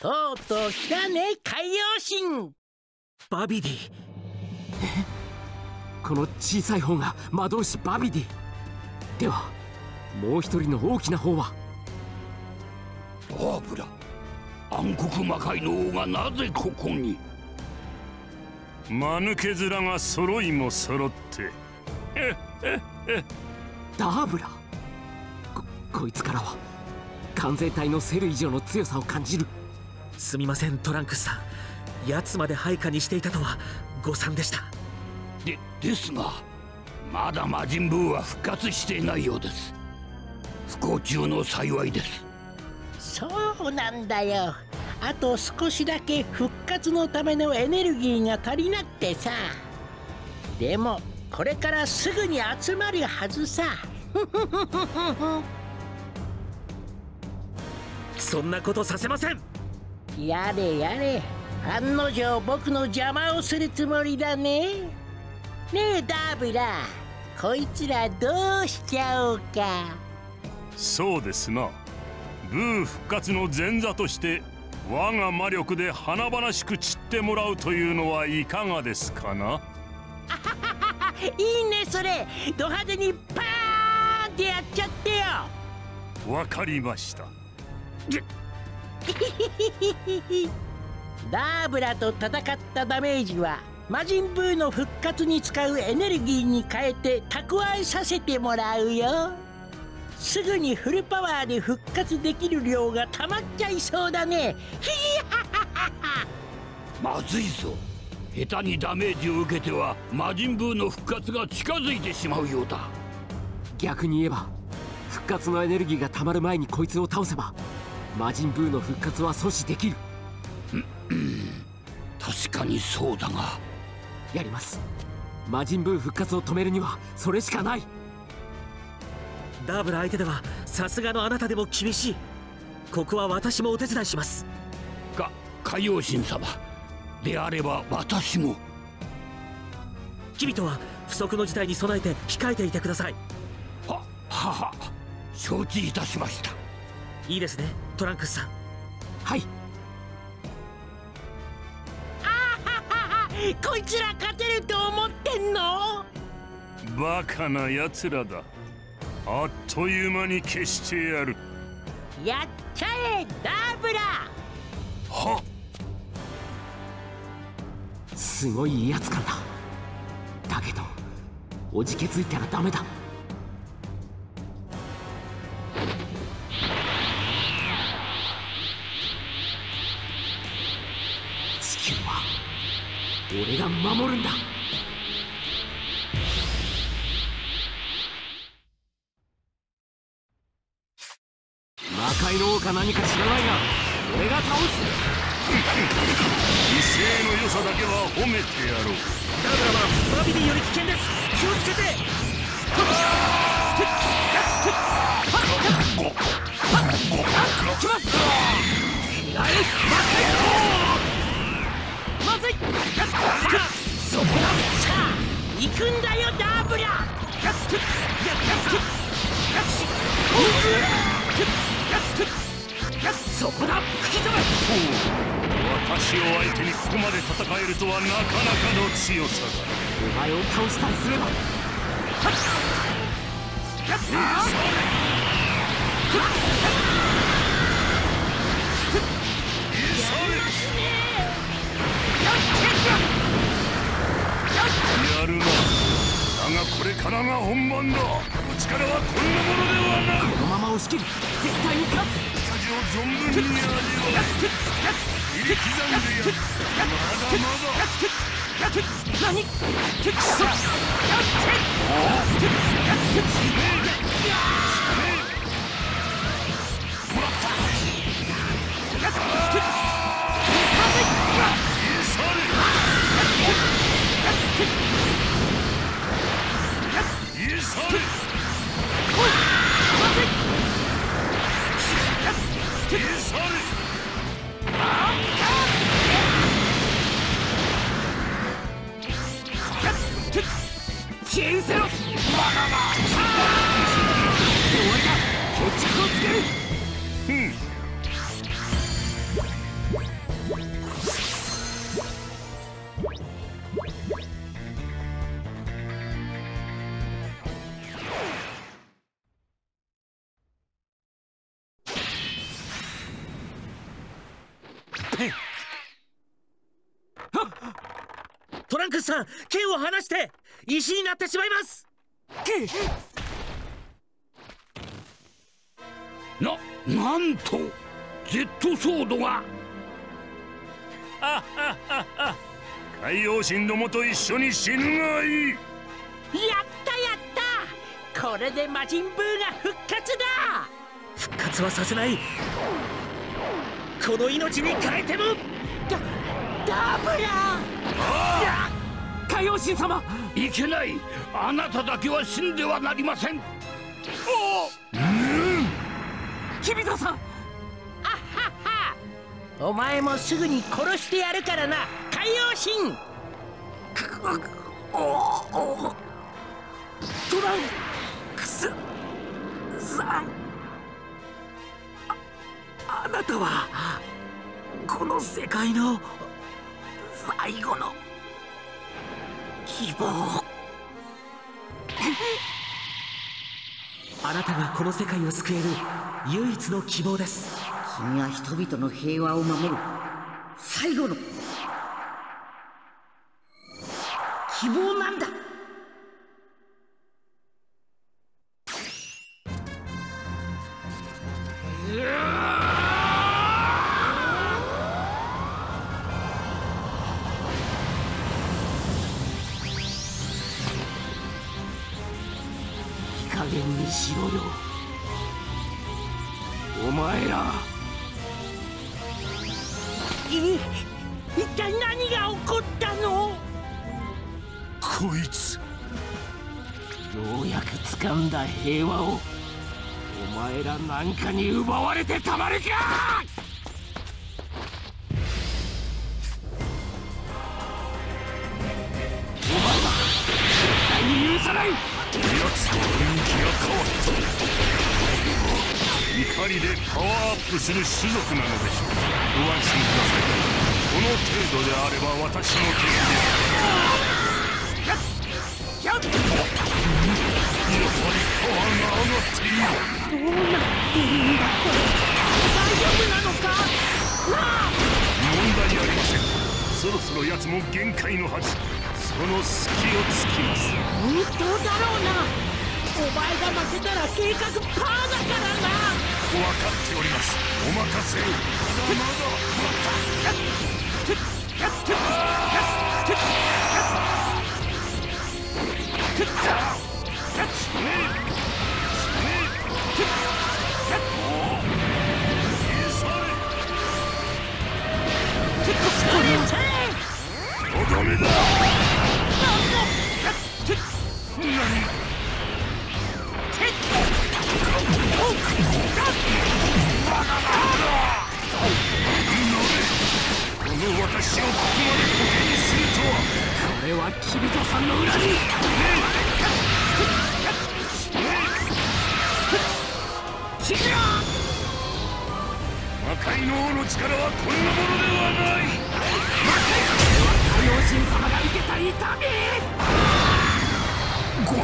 とうとう来たね海洋神。バビディ。この小さい方が魔導士バビディ。ではもう一人の大きな方は？ダーブラ。暗黒魔界の王がなぜここに？間抜け面が揃いも揃って。ダーブラ。ここいつからは完全体のセル以上の強さを感じるすみませんトランクスさん。奴まで配下にしていたとは誤算でした。でですがまだ魔人ブーは復活していないようです。不幸中の幸いです。そうなんだよ。あと少しだけ復活のためのエネルギーが足りなくてさ。でもこれからすぐに集まるはずさ。そんなことさせませんやれやれ。案の定僕の邪魔をするつもりだね。ねえダーブラこいつらどうしちゃおうか。そうですな。ブー復活の前座として我が魔力で華々しく散ってもらうというのはいかがですかな？いいねそれ。ド派手にパーンってやっちゃってよ。わかりました ダーブラと戦ったダメージは魔人ブーの復活に使うエネルギーに変えて蓄えさせてもらうよ。すぐにフルパワーで復活できる量がたまっちゃいそうだね。ヒハハハハまずいぞ。下手にダメージを受けては魔人ブーの復活が近づいてしまうようだ。逆に言えば復活のエネルギーがたまる前にこいつを倒せば魔人ブーの復活は阻止できる。確かにそうだが。やります。魔人ブー復活を止めるにはそれしかない。ダーブラ相手ではさすがのあなたでも厳しい。ここは私もお手伝いします。か海洋神様。であれば私も。君とは不測の事態に備えて控えていてください。ははは承知いたしました。いいですねトランクスさん。はい。こいつら勝てると思ってんの？バカな奴らだ。あっという間に消してやる。やっちゃえダーブラはすごい威圧感だ。だけどおじけづいたらダメだ俺が守るんだ。魔界の王か何か知らないが俺が倒す。威勢の良さだけは褒めてやろう。はバビディより危険です。気をつけて。まずいそこだ。さあ行くんだよダーブラそこだ吹き飛べ私を相手にここまで戦えるとはなかなかの強さだお前を倒したりすればやるなだがこれからが本番だお力はこんなものではないこのまま押し切り絶対に勝つ味を存分に味わえ切り刻んでやるまだまだ何イサレイさん剣を離して石になってしまいます。ななんと Z ソードが。海洋神どもと一緒に死ぬがいい。やったやった。これで魔人ブーが復活だ。復活はさせない。この命に変えても。ダダブラ海王神様。いけない。あなただけは死んではなりません。キビタさん。お前もすぐに殺してやるからな。海洋神。トランクスさんああなたはこの世界の最後の希望あなたがこの世界を救える唯一の希望です。君は人々の平和を守る。最後の。希望なんだいい加減にしろよ。お前ら。い一体何が起こったの？こいつ。ようやく掴んだ平和をお前らなんかに奪われてたまるか！お前は絶対に許さない奴の雰囲気が変わった怒りでパワーアップする種族なのでしょうご安心ください。この程度であれば私の敵でやっぱりパワーが上がってい。るどうなってい。るんだこれ大丈夫なのかなあ問題ありませんそろそろ奴も限界のはずの隙をつきます。本当だろうな。お前が負けたら計画パーだからな。分かっております。お任せを。まだまだ私をここまでコケにするとはこれはキビトさんの裏に魔界の王の力はこんなものではない海王神様が受けた痛みこ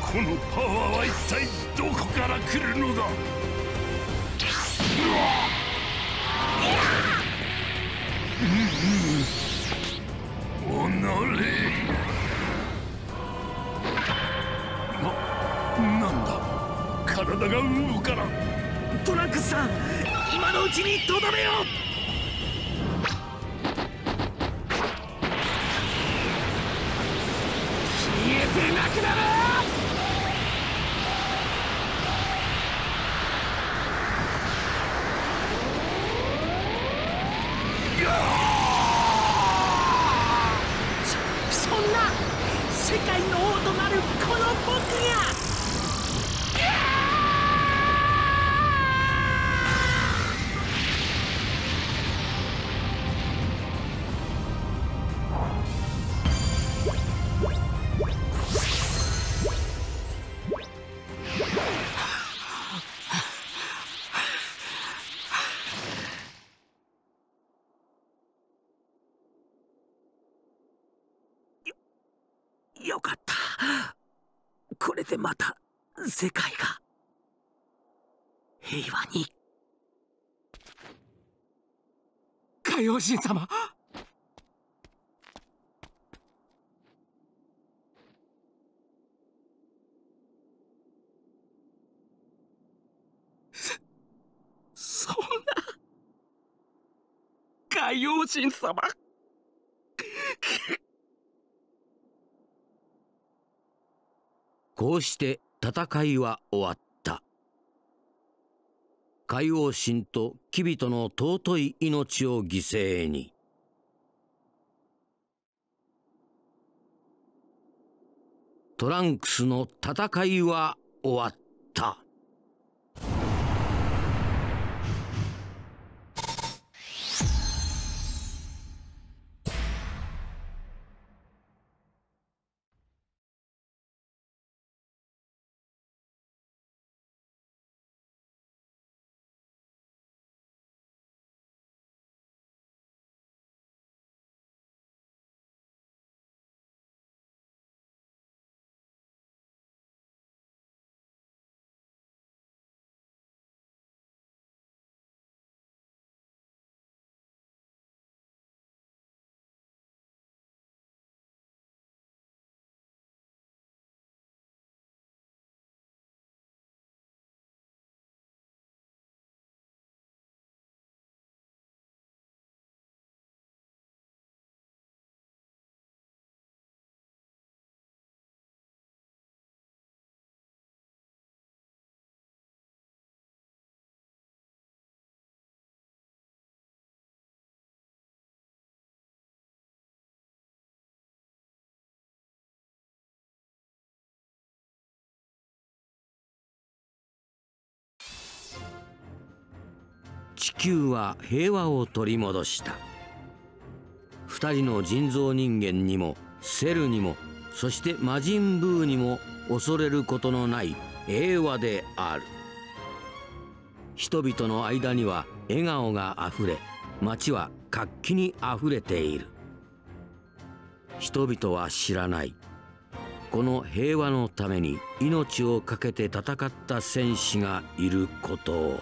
このパワーは一体どこから来るのだおのれな、なんだ？体が動かなトランクスさん今のうちにとどめよ。消えてなくなるれでまた世界が。平和に。海王神様。そんな。海王神様。こうして戦いは終わった。海王神とキビトの尊い命を犠牲に。トランクスの戦いは終わった。地球は平和を取り戻した。二人の人造人間にもセルにもそして魔人ブーにも恐れることのない平和である。人々の間には笑顔があふれ街は活気にあふれている。人々は知らない。この平和のために命を懸けて戦った戦士がいることを。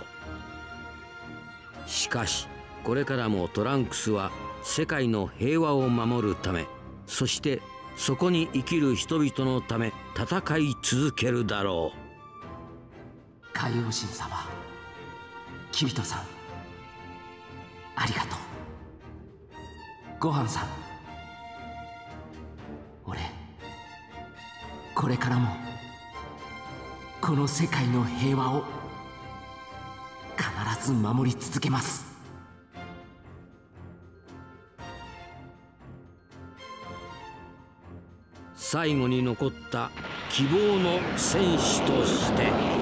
しかしこれからもトランクスは世界の平和を守るためそしてそこに生きる人々のため戦い続けるだろう。海王神様キビトさんありがとう。ごはんさん俺これからもこの世界の平和を必ず守り続けます最後に残った希望の戦士として。